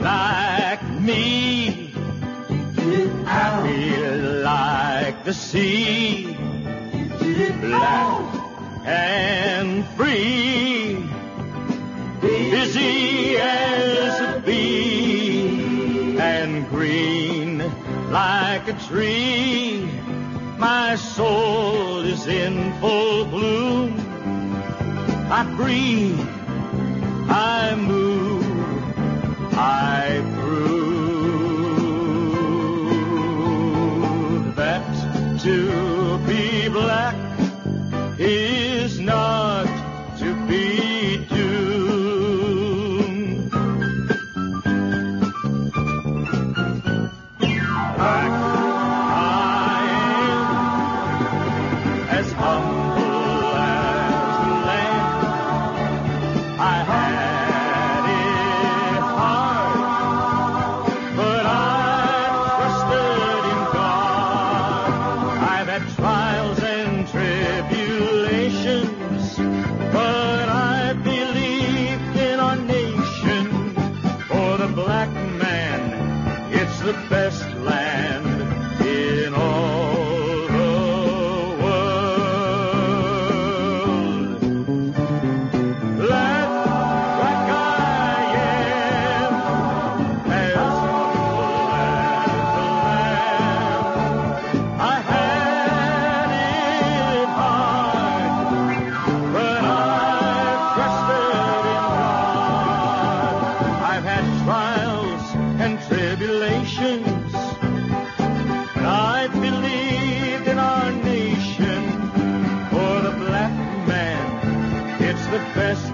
Like me, I feel like the sea, black and free, busy as a bee, and green like a tree. My soul is in full bloom. I breathe, I move, I prove that to the best the best